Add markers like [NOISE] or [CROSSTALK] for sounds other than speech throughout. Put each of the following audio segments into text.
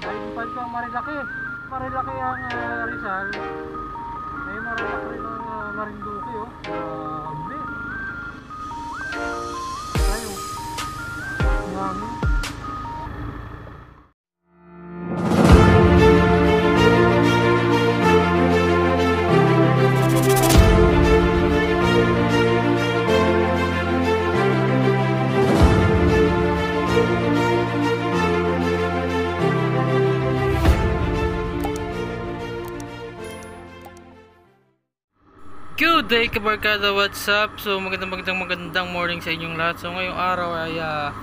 Dahil pa ito ang Marilaki. Marilaki ang ah, Rizal. May Marilaki rin ang uh, Marinduque oh. Grabe. Tayo. Hangin. Day kabarkada, what's up? So magandang magandang magandang morning sa inyong lahat So ngayong araw ay uh,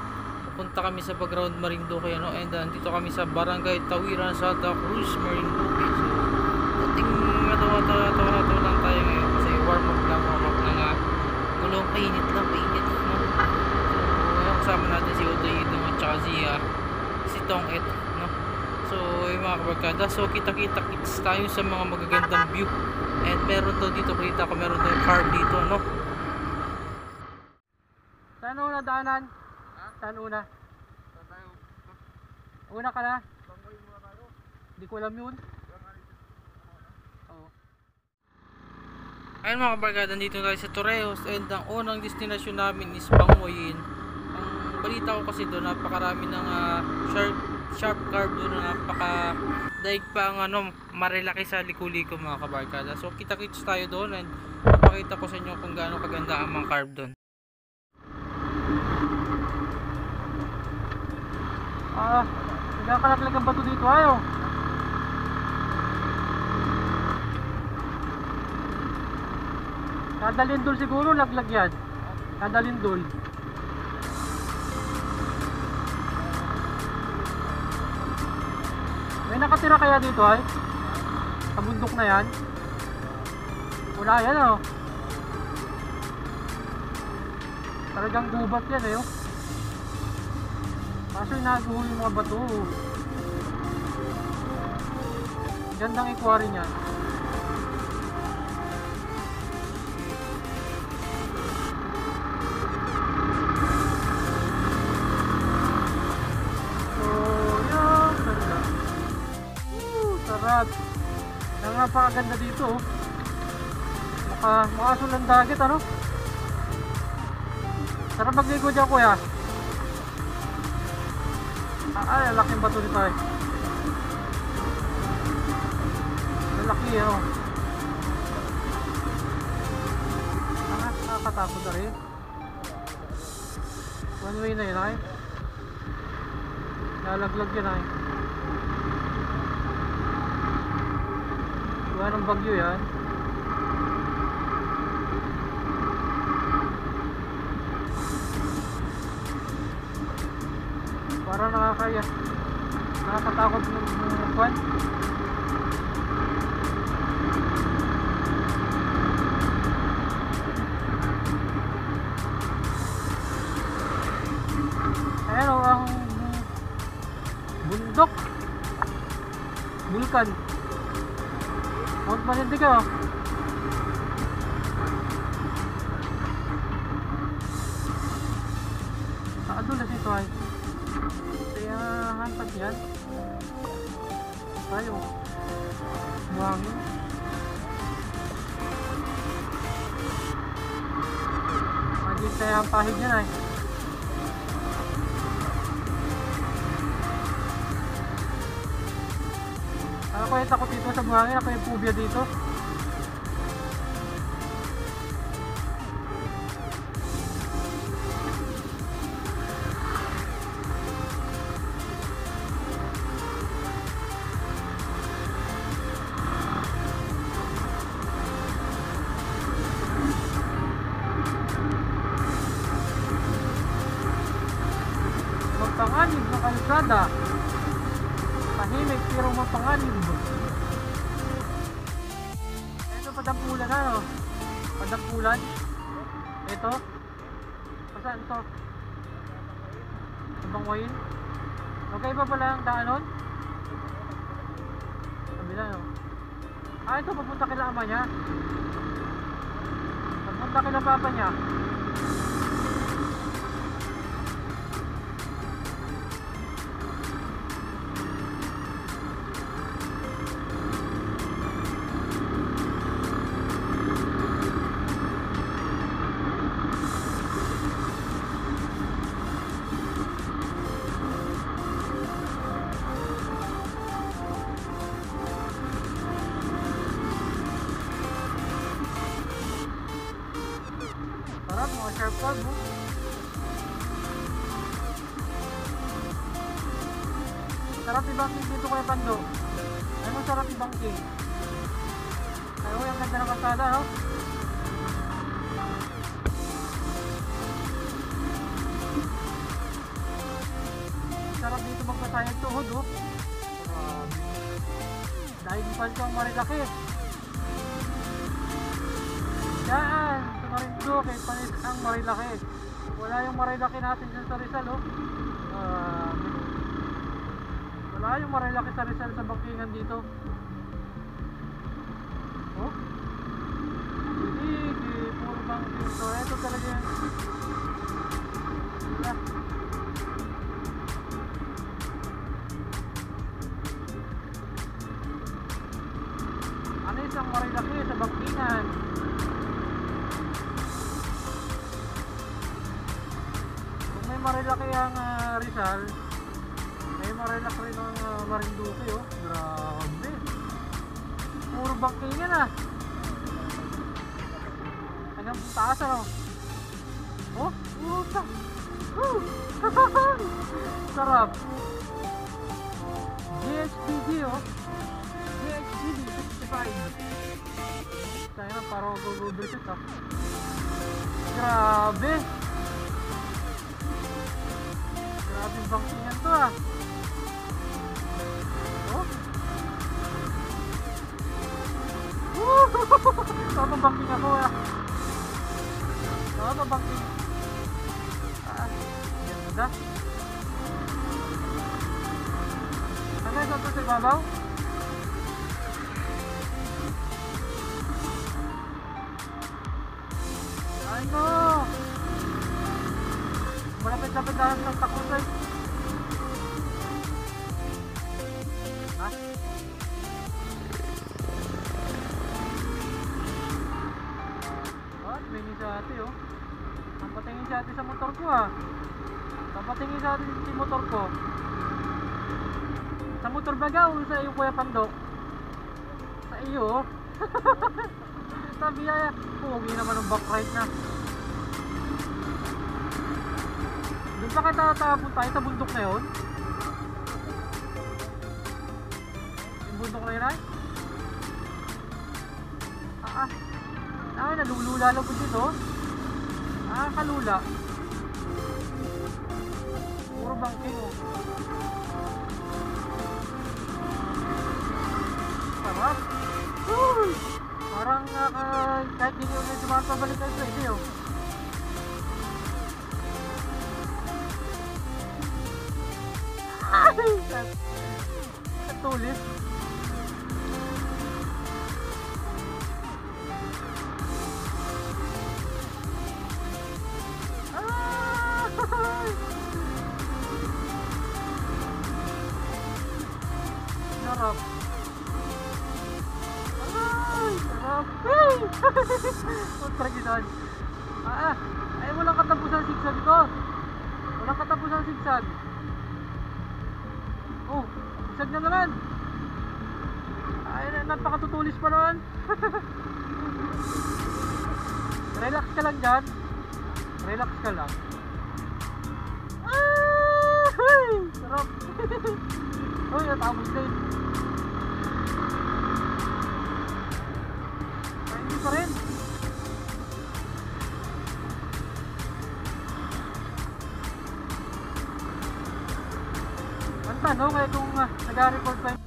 pupunta kami sa background Marinduque ano? And uh, dito kami sa Barangay Tawiran, Santa Cruz, Marinduque So ating natawa-tawa-tawa lang tayo ngayon Kasi warm up lang, warm up lang uh, Gulong painit lang, painit no? So kasama natin si Odoy Idong at saka si, uh, si Tong Et no? So yung mga kabarkada, so kita-kita kits tayo sa mga magagandang view And meron daw dito, kita ko meron daw yung car dito, no? Saan una daanan? Saan una? Una ka na? Hindi ko alam yun. Oo. Ayun mga kabarkada, dito tayo sa Torreos and ang unang destination namin is Bangoyin. Ang balita ko kasi doon, napakarami ng ah, sharp, sharp carb doon na napaka daig pa ang ano, marilaki sa liku-liko mga kabarkada. So kita-kits tayo doon and papakita ko sa inyo kung gaano kaganda ang mga carb doon. Ah, nagkakalaglag ang bato dito ayo. Kada lindol siguro laglag yan. Kada lindol. May nakatira kaya dito ay? Sa bundok na yan? Wala yan oh. Talagang gubat yan eh oh. Kaso inaguho yung mga bato. Gandang ikwari niyan. Napakaganda dito. oh. Maka, makasul ng dagat ano? Sarap magligo dyan kuya. Ah, ay, laking bato nito eh. Laki oh. Nakakatakot na rin. One way na yun ay. Nalaglag yun ay. Gawa bagyo yan. Parang nakakaya. Nakakatakot ng kwan. Ayan Tayo ang pahid yan ay. Ako yung takot dito sa buhangin. Ako yung phobia dito. Magpanganib ng kalsada. Tahimik pero mapanganib. Ito padampulan na no? Padampulan. Ito. Saan to? Bangwayin. Okay ba pala ang daanon? Kabila no? Ah, ito papunta kila ama niya. Papunta kila papa niya. I-banking dito kaya Pando. Ano sarap i-banking? Ay, oh, ang ganda ng kasada, no? Sarap dito magpasayang tuhod, oh. Grabe. Dahil pa ito ang marilaki. Yan, sa Marinduque, panis ang marilaki. Wala yung marilaki natin dyan sa Rizal, oh. Grabe. Wala yung marilaki sa Rizal sa bangkingan dito. Oh? Hindi, puro bangking. So, ito talaga yan. Wala. Ano isang marilaki sa bangkingan? Kung may marilaki ang ah, Rizal, may marilaki rin uh, Marinduque, oh. Grabe. Puro bangkingan ah. Hanggang taas ano? Oh, puta. Woo! [LAUGHS] Sarap. GHDD oh. GHDD 65. Tayo na, parang gugubrisit ah. Grabe. Grabe bangkingan to ah. Woo! Tama bangking ako ah. Tama bangking. Ah, ganda. Hanggang saan to sa ibabaw? Ay no! Malapit-lapit na lang ng takusay. Ko. Sa motor baga o sa iyo kuya Pandok? Sa iyo. [LAUGHS] Sabi niya, pugi naman ang backride na. Doon pa kita tatapon tayo sa bundok na yun? Yung bundok na yun ay? Ah, ah. Ay, nalulula lang ko dito. Ah, kalula. Puro bangking oh. Sarap. Uy! Parang uh, kahit hindi mo medyo makapabalik kayo pwede oh. Ay! Ang tulis. Kontra gitan. Ah, ah. Ay, walang katapusan sigsag ito. Walang katapusan sigsag. Oh, sigsag na naman. Ay, na- napakatutulis pa naman. [LAUGHS] Relax ka lang dyan. Relax ka lang. Ay! [LAUGHS] Sarap. [LAUGHS] Uy, natapos din. Ay, pa rin. Ang tanong ay kung uh, nag-record pa yung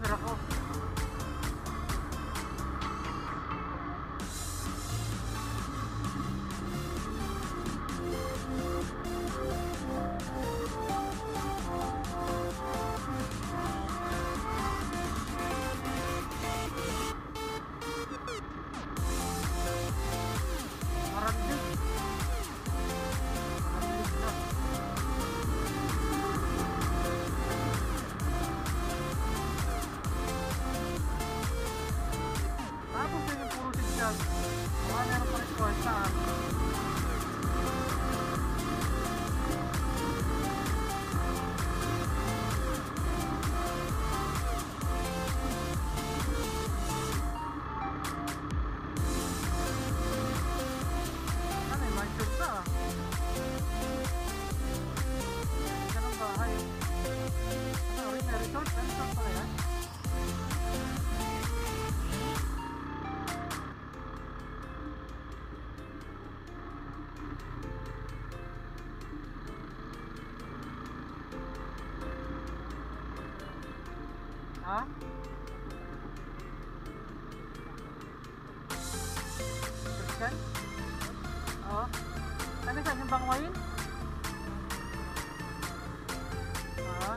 Ha? Christian? Oo. Ano saan yung bangwayin? Ha?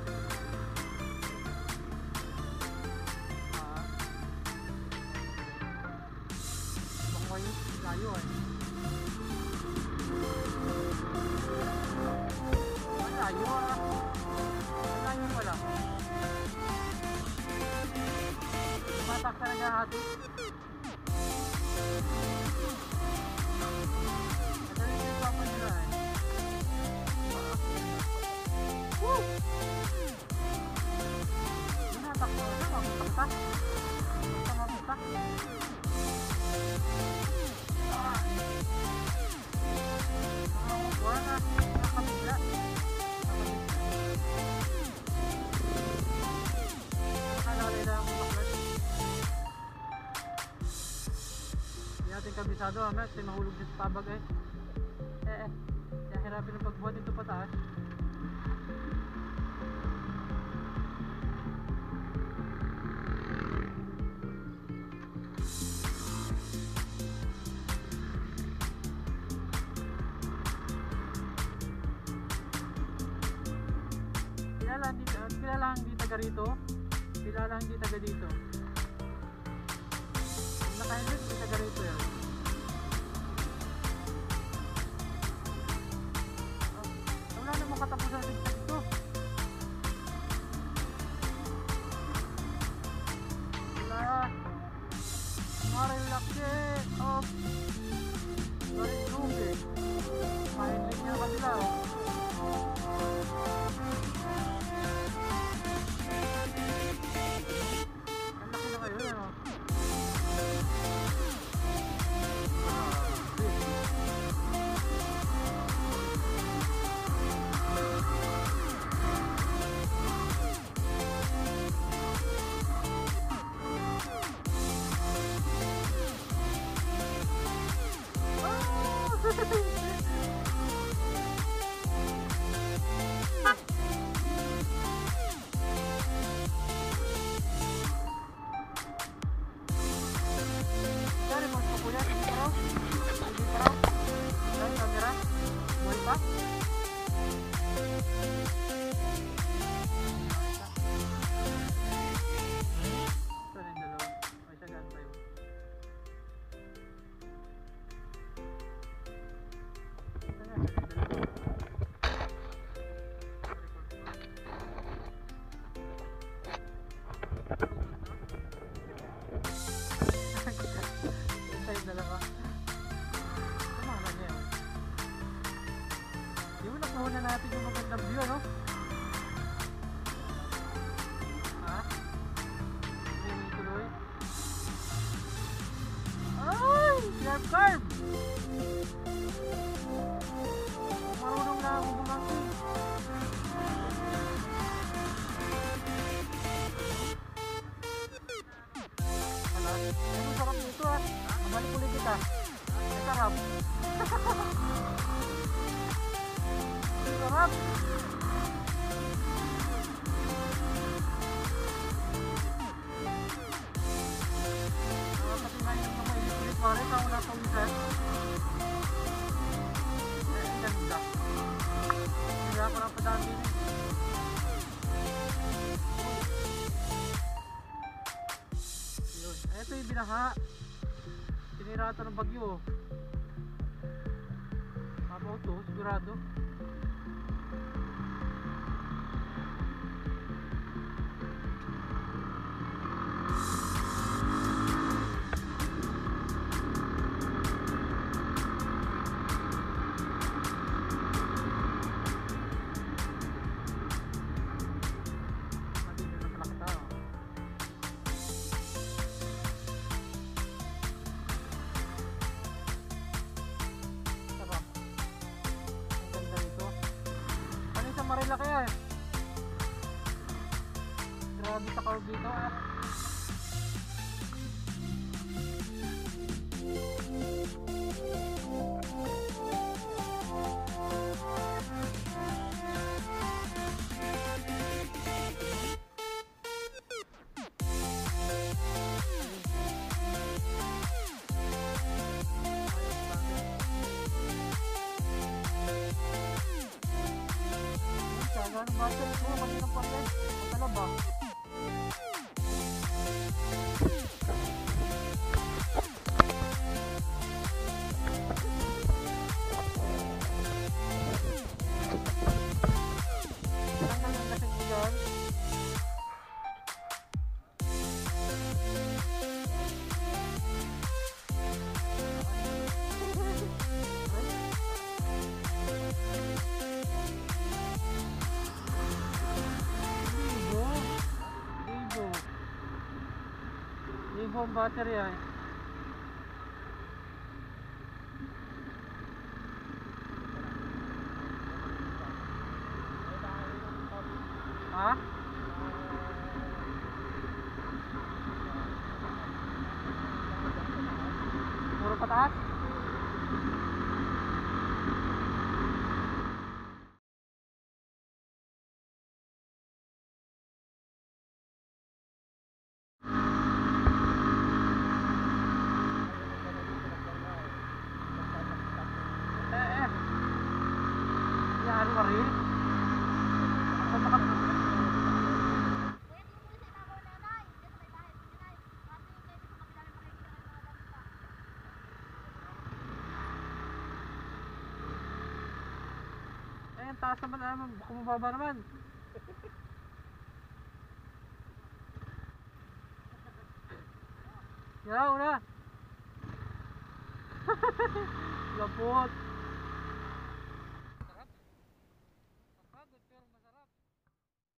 Ha? Bangwayin? Layo eh. Ang layo ah. Ang layo pala. Tumatak ka na hati. Ito rin yung papa nila eh. Woo! Tinatak mo na, mamutak. Basta mamutak. Ah! Ah, natin kabisado mamaya kasi mahulog din sa tabag eh. Eh eh. Kaya hirapin ang pagbuhat dito pataas. Kilala hindi uh, kilala hindi taga rito. Kilala hindi taga dito. Naka-helmet, hindi taga rito yan. heard [LAUGHS] it. Ah, kasi ngayon yung mainit-init pare, kung isa. Eh, ang ganda. Hindi ako na padami eh. Ay, ito yung binaha. Sinira ito ng bagyo. kalau gitu Jangan masuk semua masih tempatnya, kita lebah. bomba tereani. Ah? Yan, Mari. Ako na ang taas naman naman. Baka mababa naman. Yan, una. [LAUGHS] Lapot.